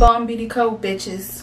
Bomb Beauty Co. bitches.